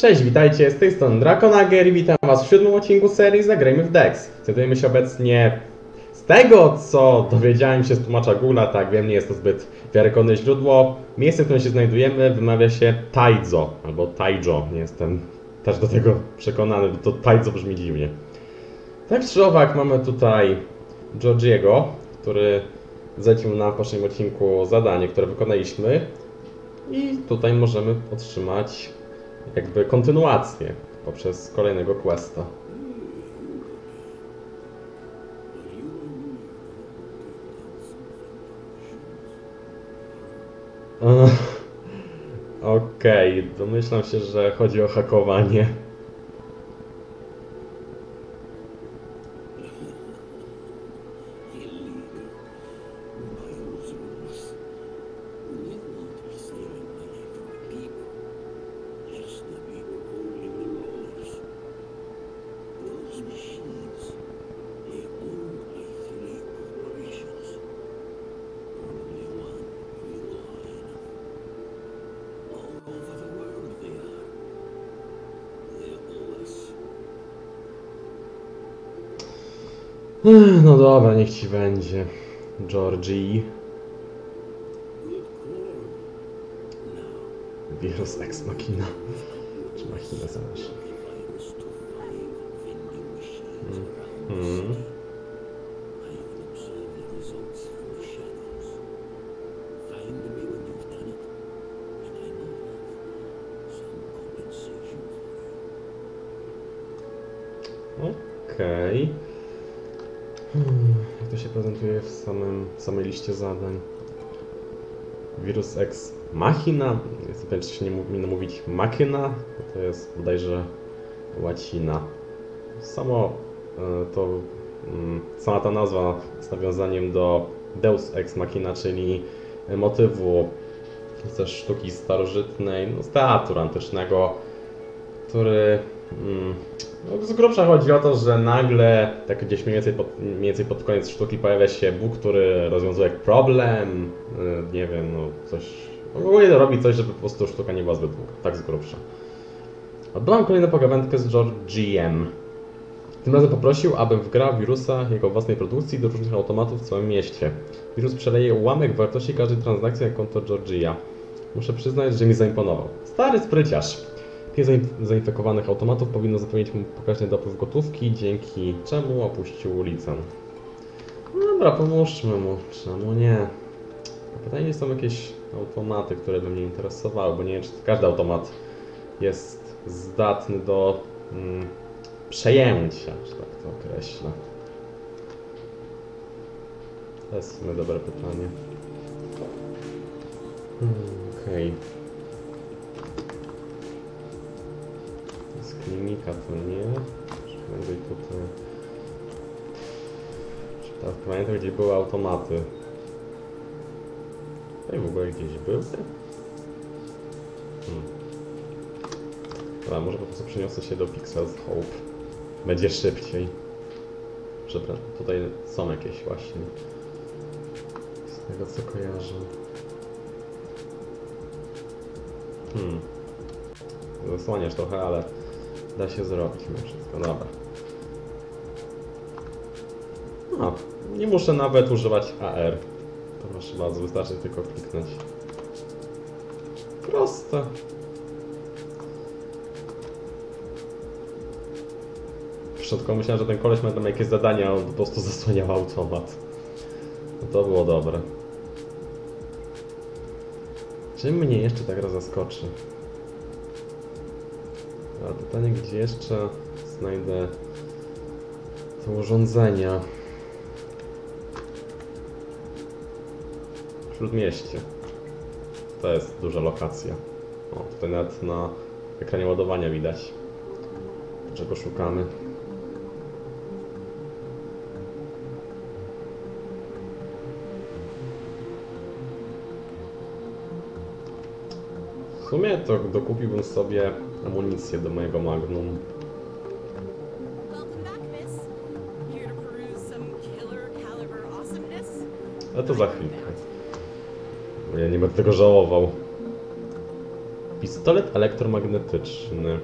Cześć, witajcie, z tej strony Drakonager i witam was w siódmym odcinku serii Zagrajmy w Dex. Znajdujemy się obecnie z tego, co dowiedziałem się z tłumacza Google'a, tak wiem, nie jest to zbyt wiarygodne źródło. Miejsce, w którym się znajdujemy wymawia się Taizo, albo Taijo, nie jestem też do tego przekonany, bo to Taizo brzmi dziwnie. Tak czy owak mamy tutaj Georgiego, który zlecił nam w poprzednim odcinku zadanie, które wykonaliśmy i tutaj możemy otrzymać jakby kontynuację poprzez kolejnego questa. Okej, domyślam się, że chodzi o hakowanie. No dobra, niech ci będzie. Georgie. Wirus ex machina. Czy machina zależy? Liście zadań? Wirus ex machina. Jestem pewien, czy się nie powinno mówić machina. To jest bodajże łacina. Samo e, to, mm, sama ta nazwa z nawiązaniem do Deus ex machina, czyli motywu ze sztuki starożytnej, no, z teatru antycznego, który no, z grubsza chodzi o to, że nagle, tak gdzieś mniej więcej, pod, mniej więcej pod koniec sztuki pojawia się Bóg, który rozwiązuje problem, y, nie wiem, no coś, ogólnie robi coś, żeby po prostu sztuka nie była zbyt długa, tak z grubsza. Odbyłam kolejną pogawędkę z Georgiem. Tym razem poprosił, abym wgrał wirusa jego własnej produkcji do różnych automatów w całym mieście. Wirus przeleje ułamek wartości każdej transakcji na konto Georgia. Muszę przyznać, że mi zaimponował. Stary spryciarz. Zain- zainfekowanych automatów powinno zapewnić mu pokaźny dopływ gotówki, dzięki czemu opuścił ulicę. No dobra, pomóżmy mu. Czemu nie? Pytanie, czy są jakieś automaty, które by mnie interesowały, bo nie wiem, czy każdy automat jest zdatny do mm, przejęcia, że tak to określę. To jest w sumie dobre pytanie. Hmm, Okej. Z klinika to nie. Prędzej tutaj. Czy teraz pamiętam gdzie były automaty. Tutaj w ogóle gdzieś były? Hmm. Dobra, może po prostu przeniosę się do Pixel's Hope. Będzie szybciej. Przepraszam, tutaj są jakieś właśnie. Z tego co kojarzę. Hmm. Zasłaniasz trochę, ale da się zrobić mimo wszystko. Dobra. No, nie muszę nawet używać AR. Proszę bardzo, wystarczy tylko kliknąć. Proste. W początku myślałem, że ten koleś ma tam jakieś zadania, a on po prostu zasłaniał automat. No to było dobre. Czym mnie jeszcze tak raz zaskoczy? A pytanie, gdzie jeszcze znajdę te urządzenia? W Śródmieście. To jest duża lokacja. O, tutaj nawet na ekranie ładowania widać, czego szukamy. Sumie to dokupiłbym sobie amunicję do mojego Magnum. Ale to za chwilkę. Ja nie będę tego żałował. Pistolet elektromagnetyczny.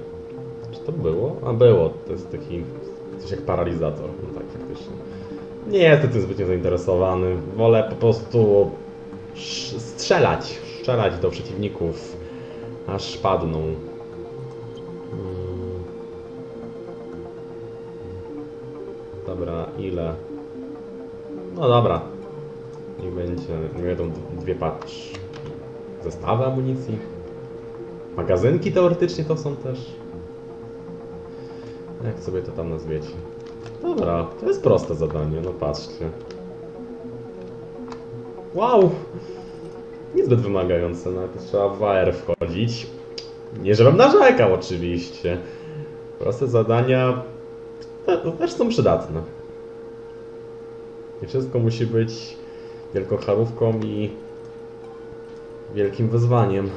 Czy to było? A było. To jest taki coś jak paralizator. No tak, faktycznie. Nie jestem tym zbytnio zainteresowany. Wolę po prostu strzelać. Strzelać do przeciwników, aż padną. Mm. Dobra, ile? No dobra. Niech będzie. Nie będą dwie patrz. Zestawy amunicji. Magazynki teoretycznie to są też. Jak sobie to tam nazwiecie? Dobra, to jest proste zadanie, no patrzcie. Wow! Niezbyt wymagające, nawet trzeba w AR wchodzić. Nie żebym narzekał oczywiście. Proste zadania to też są przydatne. Nie wszystko musi być wielkocharówką i wielkim wyzwaniem.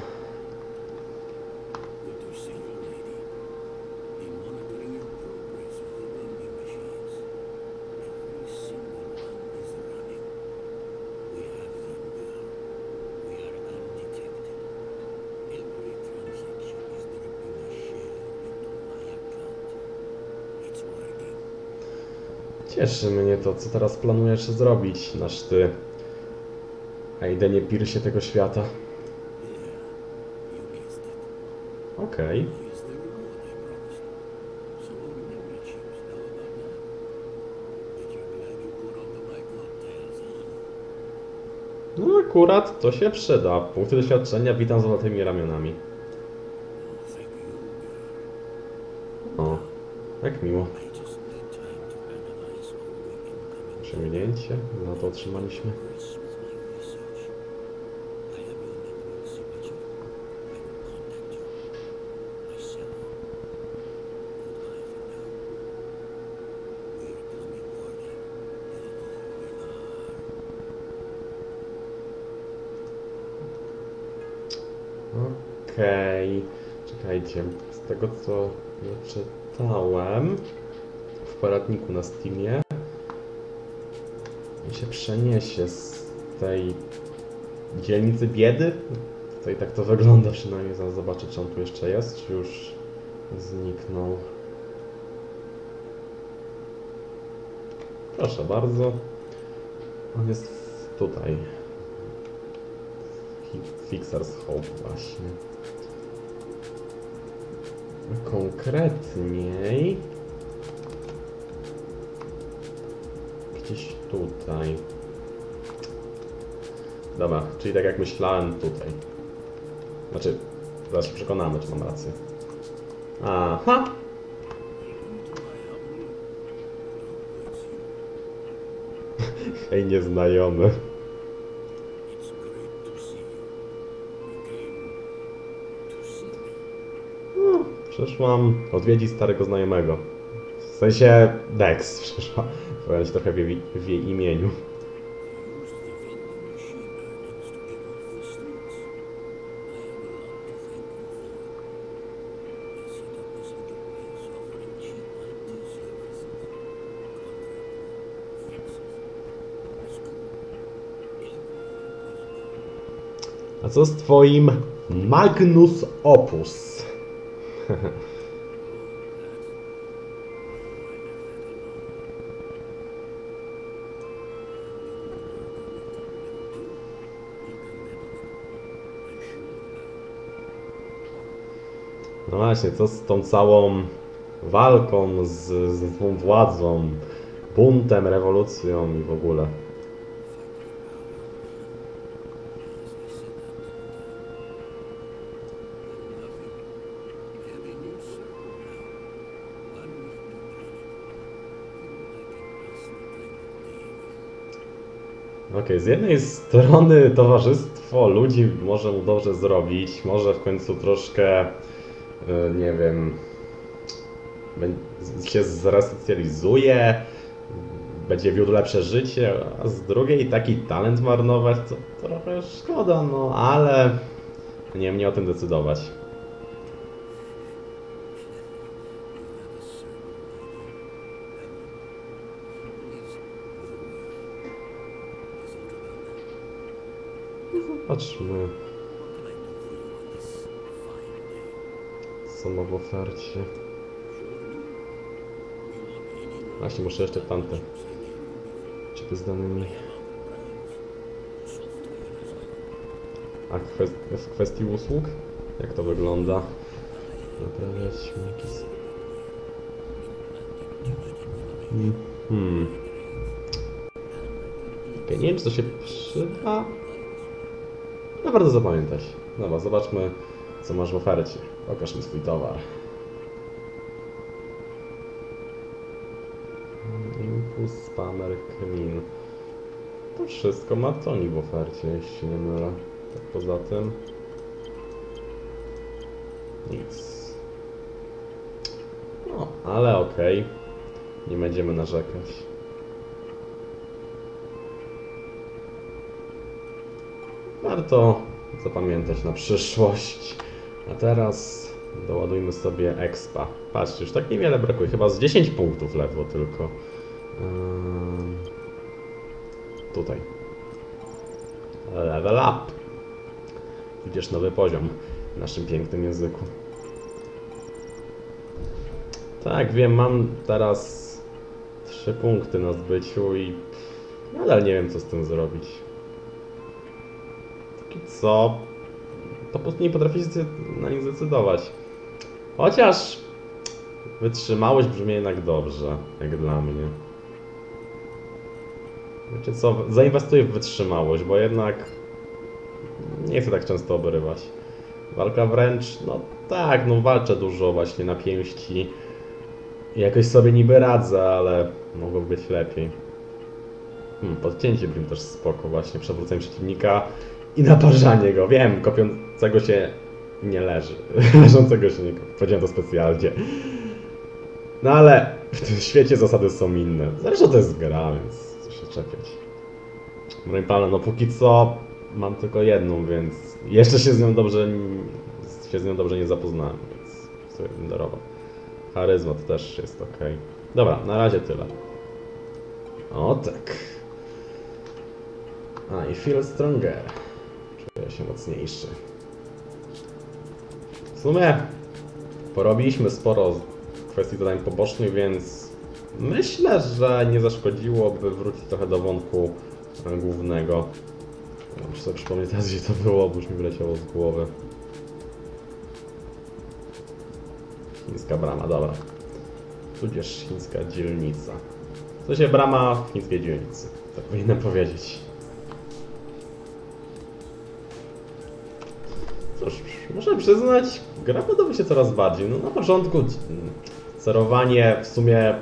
Cieszy mnie to, co teraz planujesz zrobić, nasz ty. Aidenie Piersie tego świata. Okej. Huh? No akurat to się przyda. Punkty doświadczenia witam z złotymi ramionami. O, jak miło. Warning. Hello, where the Okej. Czekajcie, z tego co czytałem w poradniku na Steamie i się przeniesie z tej dzielnicy biedy. Tutaj tak to wygląda przynajmniej. Zaraz zobaczę, czy on tu jeszcze jest, czy już zniknął. Proszę bardzo. On jest tutaj. Fi- Fixer's Hope właśnie. Konkretniej... Gdzieś tutaj. Dobra, czyli tak jak myślałem tutaj. Znaczy, zaraz się przekonamy, czy mam rację. Aha! Hej, nieznajomy. No, przyszłam odwiedzić starego znajomego. W sensie Dex przyszła. Się trochę w jej, w jej imieniu. They used the vending machine earnings właśnie, co z tą całą walką z, z tą władzą, buntem, rewolucją i w ogóle? Okej, z jednej strony towarzystwo ludzi może mu dobrze zrobić, może w końcu troszkę, nie wiem, się zresocjalizuje, będzie wiódł lepsze życie, a z drugiej taki talent marnować to trochę szkoda, no ale nie mnie o tym decydować. Zobaczmy. Ma w ofercie. Właśnie muszę jeszcze tamte chipy z danymi. A w kwestii usług? Jak to wygląda? Naprawiać śmieki. Hmm. hmm. Okej, nie wiem czy to się przyda. No warto zapamiętać. Dobra, zobaczmy co masz w ofercie. Pokaż mi swój towar. Impuls, spammer, clean. To wszystko ma Toni w ofercie, jeśli nie mylę. Tak poza tym... Nic. No, ale okej. Nie będziemy narzekać. Warto zapamiętać na przyszłość. A teraz doładujmy sobie expa. Patrzcie, już tak niewiele brakuje. Chyba z 10 punktów ledwo tylko. Ym, Tutaj. Level up. Idziesz nowy poziom w naszym pięknym języku. Tak, wiem, mam teraz 3 punkty na zbyciu i nadal nie wiem co z tym zrobić. Póki co, po prostu nie potrafię się na nich zdecydować. Chociaż wytrzymałość brzmi jednak dobrze, jak dla mnie. Wiecie co, zainwestuję w wytrzymałość, bo jednak nie chcę tak często obrywać. Walka wręcz, no tak, no walczę dużo właśnie na pięści. Jakoś sobie niby radzę, ale mogłoby być lepiej. Hmm, podcięcie bym też spoko właśnie, przewrócenie przeciwnika i naparzanie go. Wiem, kopiącego się nie leży. Leżącego się nie kopi. Powiedziałem to specjalnie. No ale w tym świecie zasady są inne. Zresztą to jest gra, więc co się czepiać. Broń palna, no póki co mam tylko jedną, więc jeszcze się z nią dobrze się z nią dobrze nie zapoznałem, więc sobie bym darował. Charyzma to też jest ok. Dobra, na razie tyle. O tak. I feel stronger. Czuję się mocniejszy. W sumie porobiliśmy sporo kwestii zadań pobocznych, więc myślę, że nie zaszkodziłoby wrócić trochę do wątku e, głównego. Muszę sobie przypomnieć teraz, gdzie to było, bo już mi wyleciało z głowy. Chińska brama, dobra. Tudzież chińska dzielnica. To się brama w chińskiej dzielnicy. Tak powinienem powiedzieć. Muszę przyznać, gra podoba się coraz bardziej. No na początku mm, sterowanie w sumie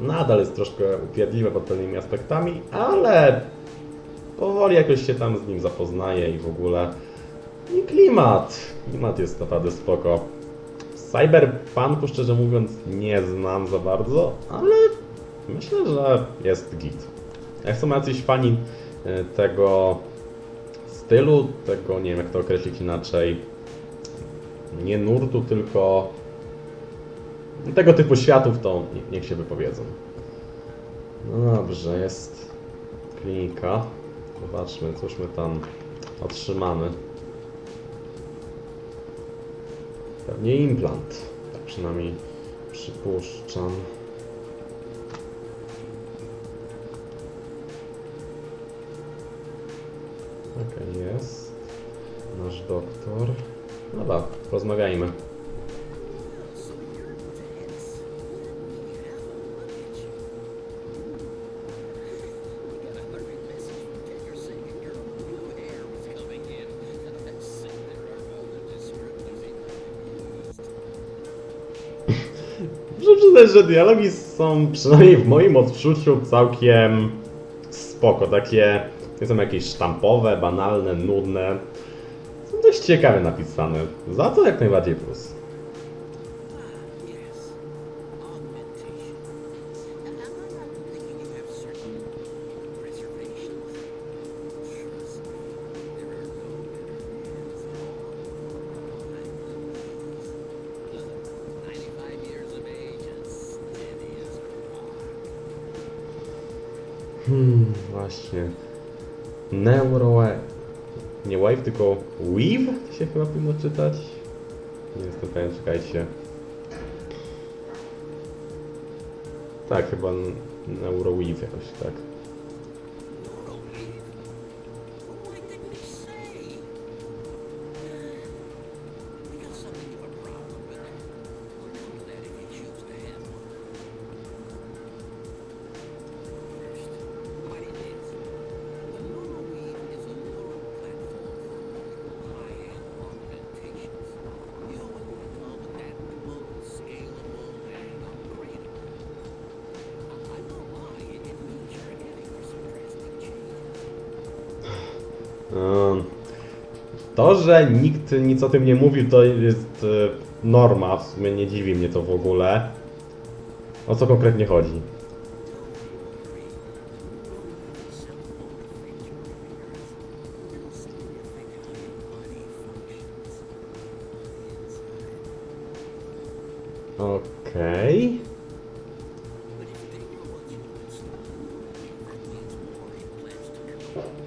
nadal jest troszkę upierdliwe pod pewnymi aspektami, ale powoli jakoś się tam z nim zapoznaję i w ogóle. I klimat. Klimat jest naprawdę spoko. Cyberpunku szczerze mówiąc nie znam za bardzo, ale myślę, że jest git. Jak są jacyś fani e, tego stylu, tego nie wiem jak to określić inaczej, nie nurtu, tylko tego typu światów, to nie- niech się wypowiedzą. No dobrze, jest klinika. Zobaczmy, cóż my tam otrzymamy. Pewnie implant. Tak przynajmniej przypuszczam. Okej, jest. Nasz doktor. Dobra, porozmawiajmy. Muszę przyznać, że dialogi są przynajmniej w moim odczuciu całkiem spoko. Takie nie są jakieś sztampowe, banalne, nudne. Dość ciekawie napisane. Za to jak najbardziej plus. Yes. Augmentation. Am I right in thinking you have certain reservations? Trust me, there are better hands than all. 95 years of age and steady as a rock. Hmm, właśnie. Neuro... Nie Wave, tylko Weave? Się chyba powinno czytać. Nie jestem pewien, czekajcie. Tak, chyba Neuroweave jakoś, tak. Że nikt nic o tym nie mówił, to jest y, norma. W sumie nie dziwi mnie to w ogóle. O co konkretnie chodzi? Okej. This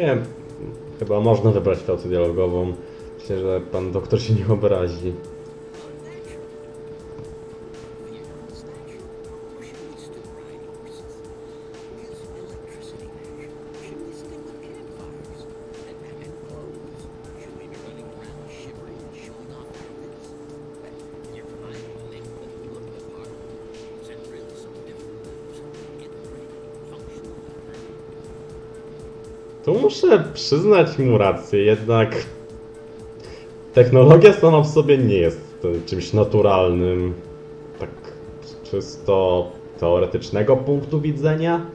Sumie chyba można wybrać tę dialogową. Myślę, że pan doktor się nie obrazi. Muszę przyznać mu rację, jednak technologia sama w sobie nie jest czymś naturalnym, tak czysto teoretycznego punktu widzenia.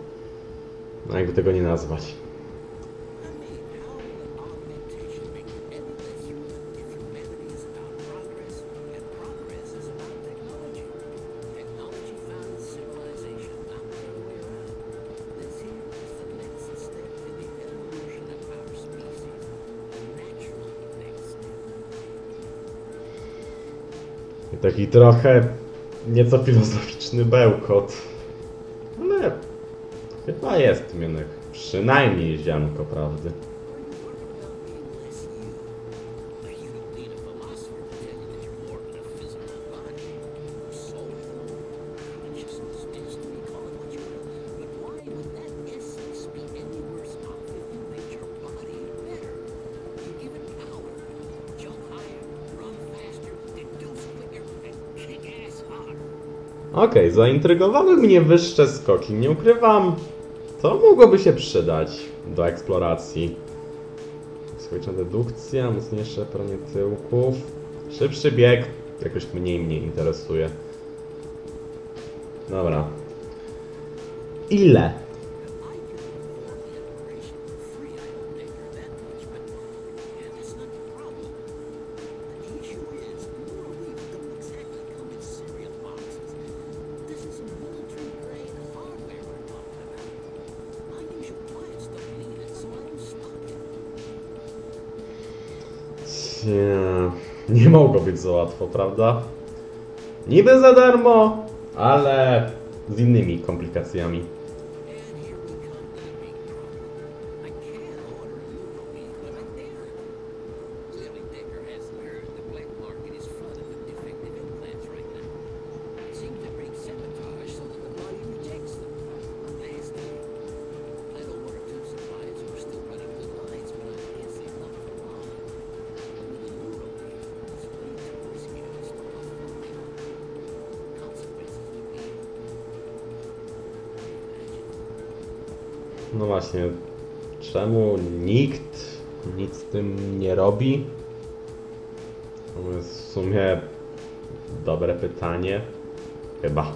No jakby tego nie nazwać. Taki trochę nieco filozoficzny bełkot. Ale chyba jest mnie przynajmniej ziarnko prawdy. Okej, zaintrygowały mnie wyższe skoki. Nie ukrywam, to mogłoby się przydać do eksploracji. Swojcza dedukcja, mocniejsze pranie tyłków. Szybszy bieg jakoś mniej mnie interesuje. Dobra. Ile? Mogło być za łatwo, prawda? Niby za darmo, ale z innymi komplikacjami. właśnie, czemu nikt nic z tym nie robi? To jest w sumie dobre pytanie. Chyba.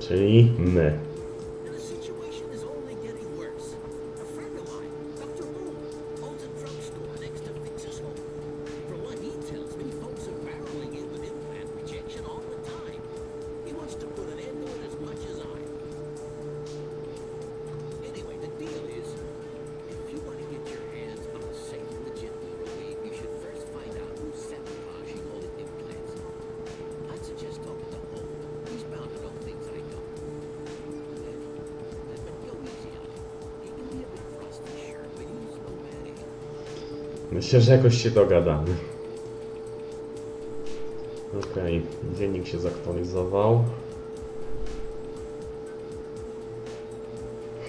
Czyli my. Myślę, że jakoś się dogadamy. Okej, okay. dziennik się zaktualizował.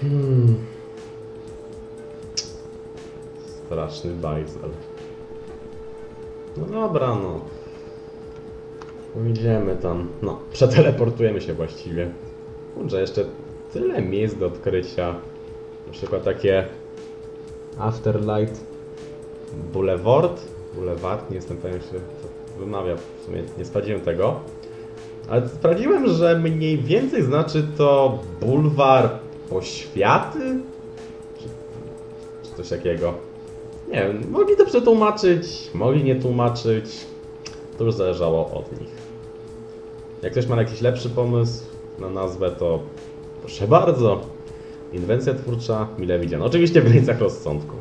Hmm. Straszny bajzel. No dobra, no. Pójdziemy tam. No, przeteleportujemy się właściwie. Kurczę, jeszcze tyle miejsc do odkrycia. Na przykład takie Afterlight Boulevard, Boulevard, nie jestem pewien, czy to wymawia, w sumie nie sprawdziłem tego. Ale sprawdziłem, że mniej więcej znaczy to bulwar oświaty? Czy, czy coś takiego. Nie wiem, mogli to przetłumaczyć, mogli nie tłumaczyć. To już zależało od nich. Jak ktoś ma jakiś lepszy pomysł na nazwę, to proszę bardzo. Inwencja twórcza, mile widziana. Oczywiście w granicach rozsądku.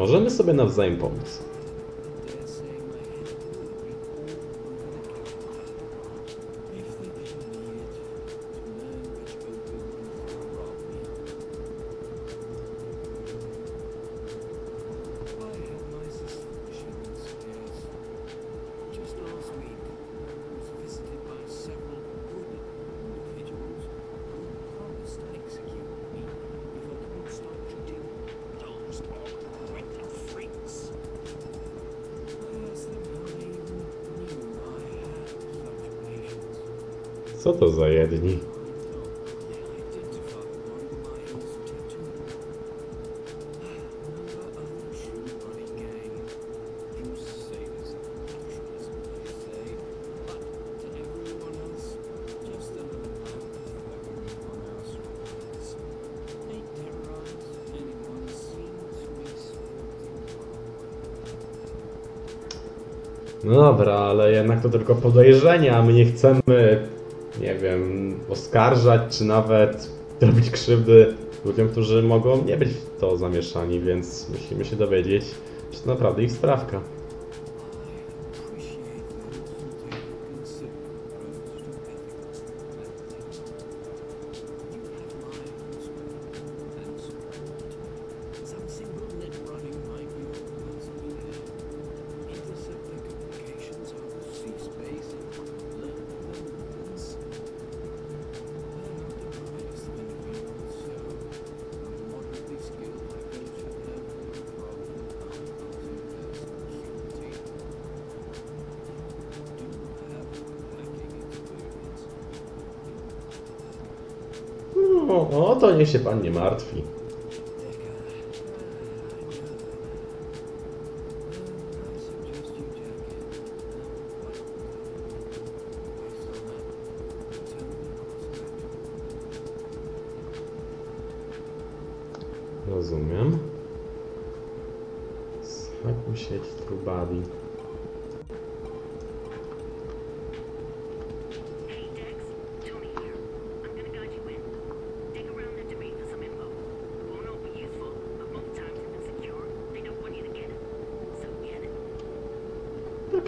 Możemy sobie nawzajem pomóc. za jedni. No dobra, ale jednak to tylko podejrzenia, a my nie chcemy nie wiem, oskarżać, czy nawet robić krzywdy ludziom, którzy mogą nie być w to zamieszani, więc musimy się dowiedzieć, czy to naprawdę ich sprawka. się pan nie martwi.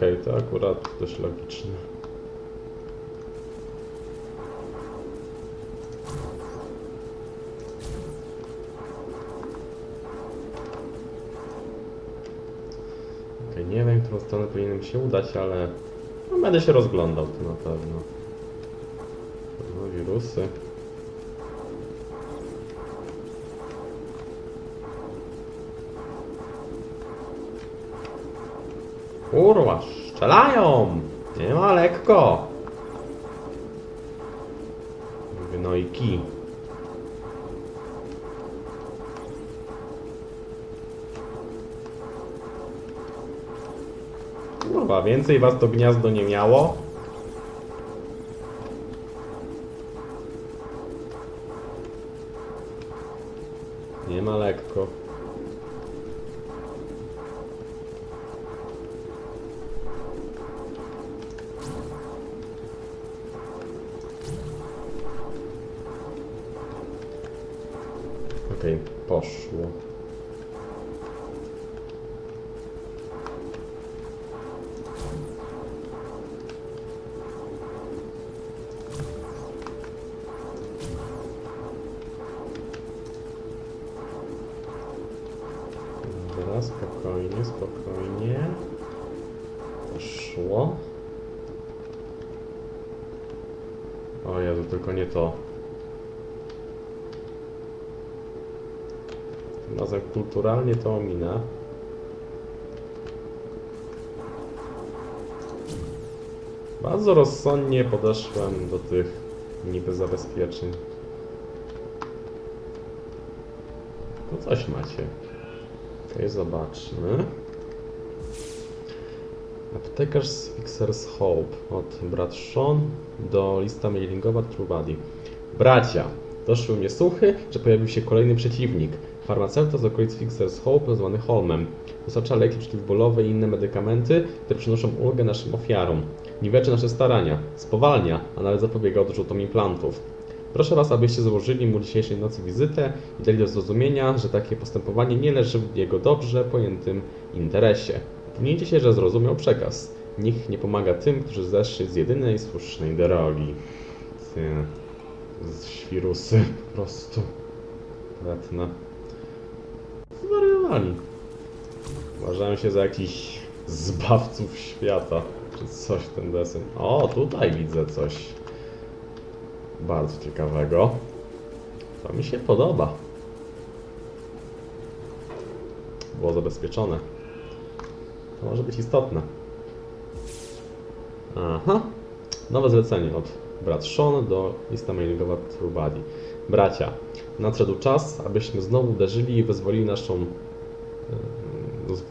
Okej, to akurat dość logiczne. Okej, nie wiem, którą stronę powinienem się udać, ale no, będę się rozglądał tu na pewno. No, wirusy. Kurwa, strzelają! Nie ma lekko! No i kij. Kurwa, więcej was to gniazdo nie miało. Okej, poszło. Kulturalnie to ominę. Bardzo rozsądnie podeszłem do tych niby zabezpieczeń. To coś macie. Okej, zobaczmy. Aptekarz Fixer's Hope od brat Sean do lista mailingowa True Body. Bracia, doszły mnie słuchy, że pojawił się kolejny przeciwnik. Farmaceuta z okolic Fixer's Hope nazwany Holmem. Dostarcza leki przeciwbólowe i inne medykamenty, które przynoszą ulgę naszym ofiarom. Niweczy nasze starania, spowalnia, a nawet zapobiega odrzutom implantów. Proszę Was, abyście złożyli mu dzisiejszej nocy wizytę i dali do zrozumienia, że takie postępowanie nie leży w jego dobrze pojętym interesie. Upewnijcie się, że zrozumiał przekaz. Nikt nie pomaga tym, którzy zeszli z jedynej słusznej drogi. Ty, z świrusy po prostu. Letne. Zwariowali. Uważają się za jakichś zbawców świata, czy coś ten deseń. O, tutaj widzę coś bardzo ciekawego. To mi się podoba. Było zabezpieczone. To może być istotne. Aha. Nowe zlecenie od brat Sean do lista mailingowa True. Bracia, nadszedł czas, abyśmy znowu uderzyli i wyzwolili naszą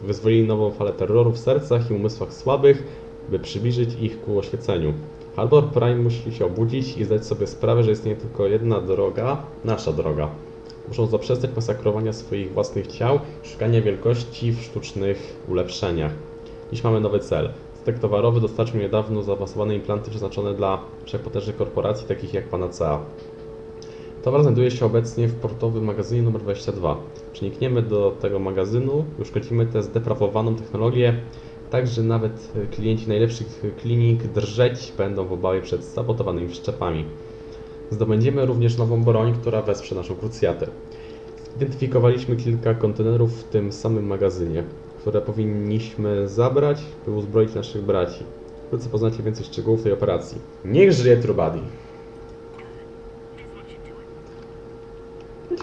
wyzwolili nową falę terroru w sercach i umysłach słabych, by przybliżyć ich ku oświeceniu. Harbor Prime musi się obudzić i zdać sobie sprawę, że istnieje tylko jedna droga, nasza droga. Muszą zaprzestać masakrowania swoich własnych ciał i szukania wielkości w sztucznych ulepszeniach. Dziś mamy nowy cel. Statek towarowy dostarczył niedawno zaawansowane implanty przeznaczone dla wszechpotężnych korporacji takich jak Panacea. Towar znajduje się obecnie w portowym magazynie numer 22. Przenikniemy do tego magazynu i uszkodzimy tę zdeprawowaną technologię, tak że nawet klienci najlepszych klinik drżeć będą w obawie przed sabotowanymi wszczepami. Zdobędziemy również nową broń, która wesprze naszą krucjatę. Zidentyfikowaliśmy kilka kontenerów w tym samym magazynie, które powinniśmy zabrać, by uzbroić naszych braci. Wkrótce poznacie więcej szczegółów tej operacji. Niech żyje Trubadi!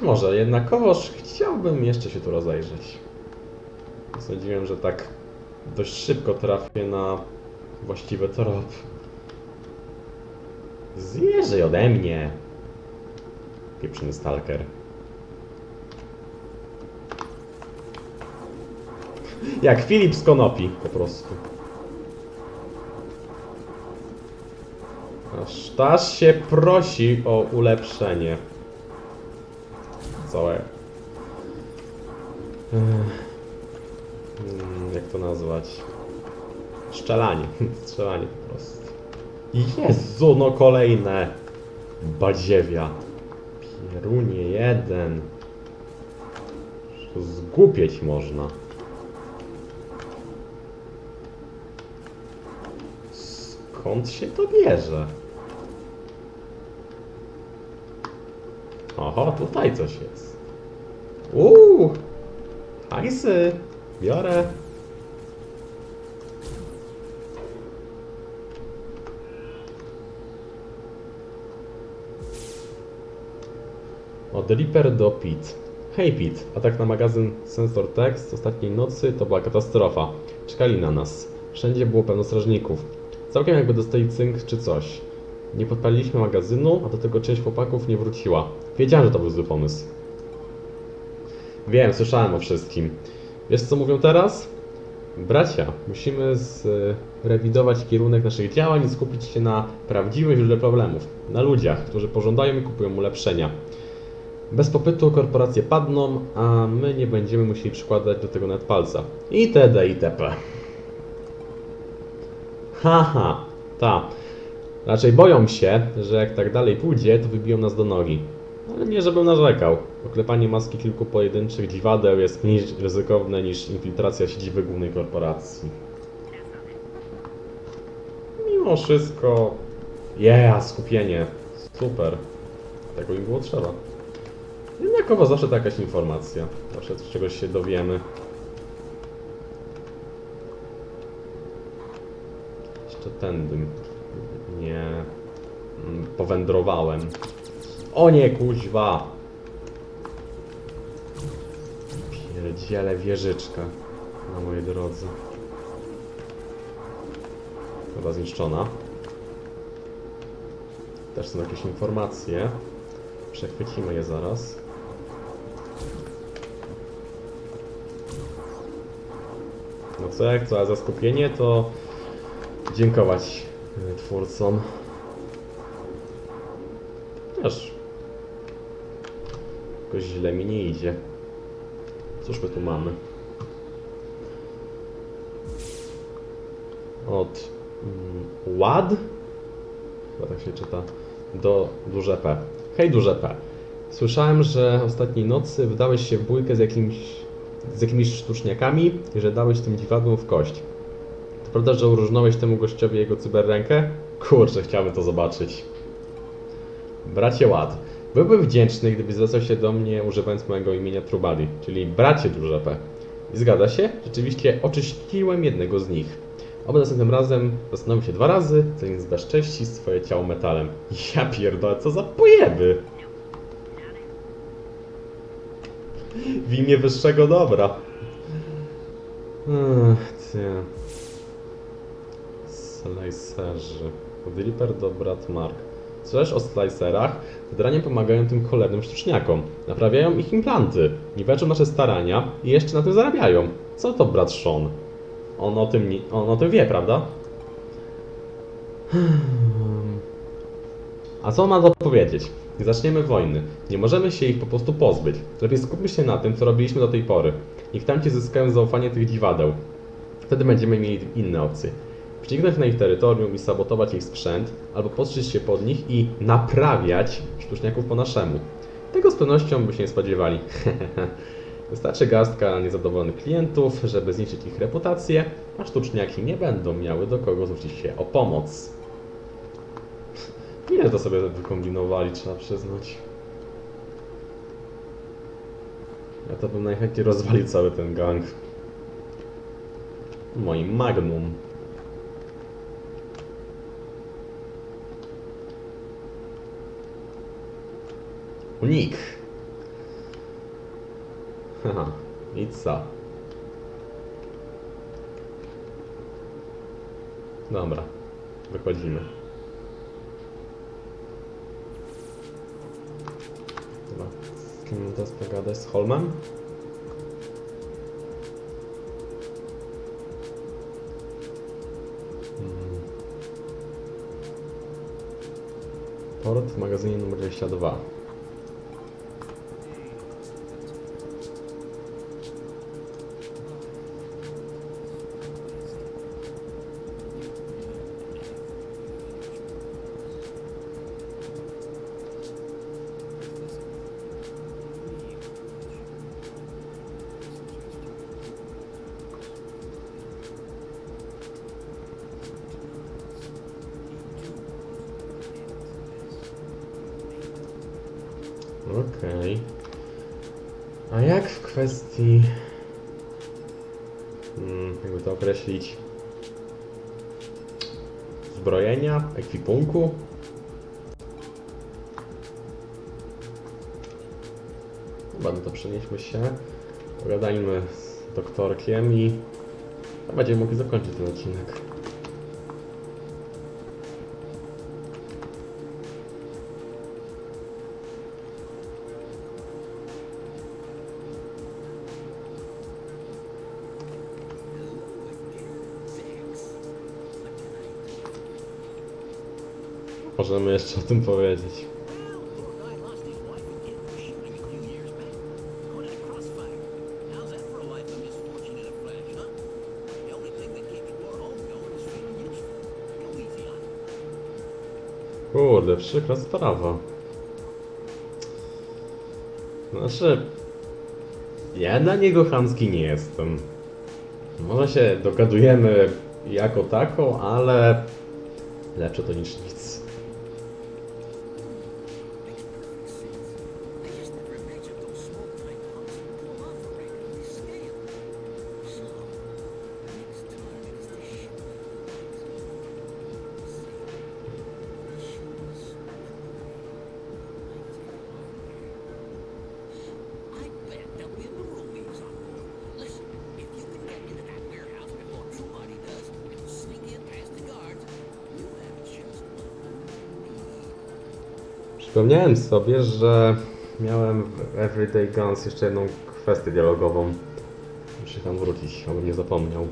Może, jednakowoż chciałbym jeszcze się tu rozejrzeć. Sądziłem, że tak dość szybko trafię na właściwy trop. Zjeżdżaj ode mnie! Pieprzony stalker. Jak Filip z Konopi, po prostu. Aż się prosi o ulepszenie całe. Ech. Mm, Jak to nazwać? Szczelanie. Strzelanie po prostu. Jezu, no kolejne! Badziewia. Pierunie jeden. Zgłupieć można. Skąd się to bierze? Oho, tutaj coś jest. Uuu! Hajsy! Biorę. Od Reaper do Pit. Hej Pit, atak na magazyn Sensor Text ostatniej nocy to była katastrofa. Czekali na nas. Wszędzie było pełno strażników. Całkiem jakby dostali cynk czy coś. Nie podpaliliśmy magazynu, a do tego część chłopaków nie wróciła. Wiedziałem, że to był zły pomysł. Wiem, słyszałem o wszystkim. Wiesz co mówią teraz? Bracia, musimy zrewidować kierunek naszych działań i skupić się na prawdziwym źródle problemów. Na ludziach, którzy pożądają i kupują ulepszenia. Bez popytu korporacje padną, a my nie będziemy musieli przykładać do tego nawet palca. Itd. itp. Haha, ta. Raczej boją się, że jak tak dalej pójdzie, to wybiją nas do nogi. Ale nie żebym narzekał. Oklepanie maski kilku pojedynczych dziwadeł jest mniej ryzykowne niż infiltracja siedziby głównej korporacji. Mimo wszystko... Yeah, skupienie. Super. Tego im było trzeba. Jednakowo zawsze to jakaś informacja. Zawsze czegoś się dowiemy. Jeszcze tędy nie mm, powędrowałem. O nie, kuźwa! Pierdziele wieżyczka na mojej drodze. Chyba zniszczona. Też są jakieś informacje. Przechwycimy je zaraz. No co jak co, a za skupienie to dziękować y, twórcom. Też jakoś źle mi nie idzie. Cóż my tu mamy? Od mm, ład? Chyba tak się czyta. Do duże P. Hej duże P. Słyszałem, że ostatniej nocy wdałeś się w bójkę z jakimś z jakimiś sztuczniakami i że dałeś tym dziwadłom w kość. To prawda, że uróżnąłeś temu gościowi jego cyberrękę? Kurczę, chciałbym to zobaczyć. Bracie Ład, byłbym wdzięczny, gdyby zwracał się do mnie używając mojego imienia Trubali, czyli bracie duże P. I zgadza się, rzeczywiście oczyściłem jednego z nich. Oby następnym razem zastanowił się dwa razy, zanim zbezcześci swoje ciało metalem. Ja pierdolę, co za pojeby! W imię wyższego dobra. Ech, ty. Slicerzy. Od Reaper do Brat Mark. Słyszałeś o slicerach? Wydranie pomagają tym cholernym sztuczniakom. Naprawiają ich implanty. Niweczą nasze starania i jeszcze na tym zarabiają. Co to brat Sean? On o tym, on o tym wie, prawda? A co ma do powiedzieć? Nie zaczniemy wojny. Nie możemy się ich po prostu pozbyć. Lepiej skupmy się na tym, co robiliśmy do tej pory. Niech tamci zyskają zaufanie tych dziwadeł. Wtedy będziemy mieli inne opcje. Wciągnąć na ich terytorium i sabotować ich sprzęt, albo podszyć się pod nich i naprawiać sztuczniaków po naszemu. Tego z pewnością by się nie spodziewali. Wystarczy garstka niezadowolonych klientów, żeby zniszczyć ich reputację, a sztuczniaki nie będą miały do kogo zwrócić się o pomoc. Nie to sobie wykombinowali, trzeba przyznać. Ja to bym najchętniej rozwalił cały ten gang. Moim magnum. Unik. Haha, i? Dobra, wychodzimy. Dobra, z kim teraz pogadać? Z Holmem? Hmm. Port w magazynie numer 22. Okej. A jak w kwestii... Hmm, jakby to określić... Zbrojenia, ekwipunku? Chyba no to przenieśmy się, pogadajmy z doktorkiem i będziemy mogli zakończyć ten odcinek. Useful. Go easy on it. Kurde, przykra sprawa. Znaczy, ja na niego chamski nie jestem. Może się dogadujemy jako taką, ale lepsze to niż nic. Przypomniałem sobie, że miałem w Everyday Guns jeszcze jedną kwestię dialogową. Muszę tam wrócić, abym nie zapomniał.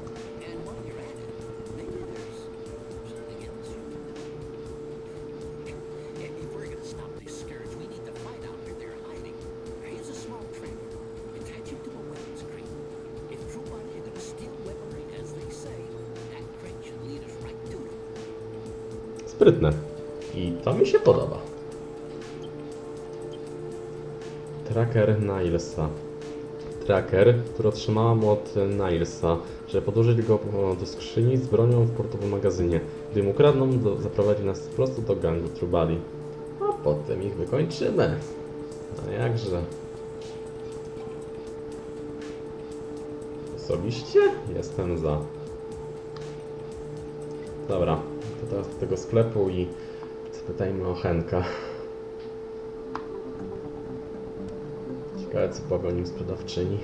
Sprytne. Tracker Nilesa. Tracker, który otrzymałam od Nilesa, żeby podłożyć go do skrzyni z bronią w portowym magazynie. Gdy ją ukradną, do, zaprowadzi nas prosto do gangu Trubali. A potem ich wykończymy. A jakże. Osobiście jestem za. Dobra, to teraz do tego sklepu i spytajmy o Henka. Ciekawe co powie o nim sprzedawczyni.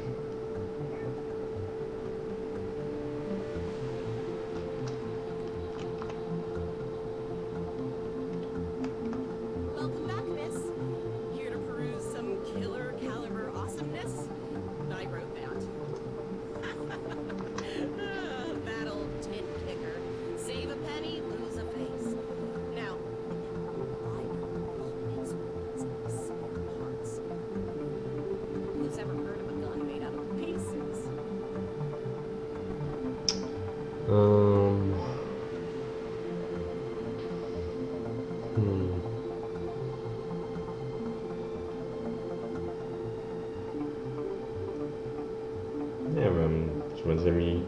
Nie wiem, czy będzie mi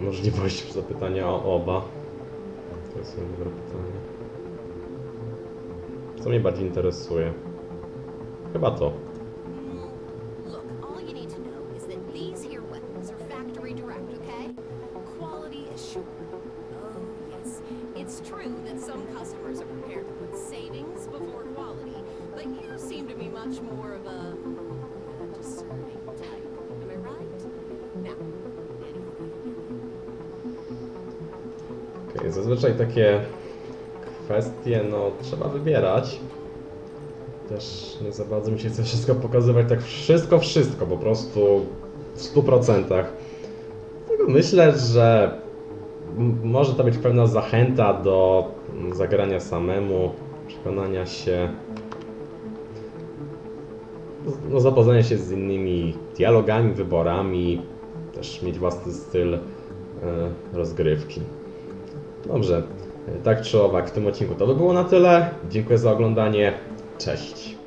możliwość zapytania o oba. To jest dobre pytanie. Co mnie bardziej interesuje? Chyba to. Trzeba wybierać. Też nie za bardzo mi się chce wszystko pokazywać, tak wszystko, wszystko, po prostu w 100%. Dlatego myślę, że może to być pewna zachęta do zagrania samemu, przekonania się, no, zapoznania się z innymi dialogami, wyborami, też mieć własny styl e, rozgrywki. Dobrze, tak czy owak w tym odcinku to by było na tyle. Dziękuję za oglądanie. Cześć.